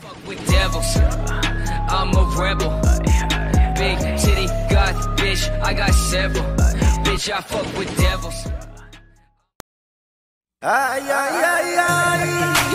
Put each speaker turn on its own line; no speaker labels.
Fuck with devils. I'm a rebel. Big titty goth bitch. I got several. Bitch, I fuck with devils.
Ay, ay, ay, ay.